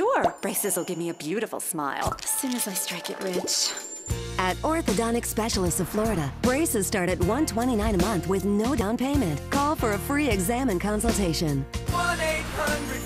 Sure, braces will give me a beautiful smile as soon as I strike it rich. At Orthodontic Specialists of Florida, braces start at $129 a month with no down payment. Call for a free exam and consultation. 1 800.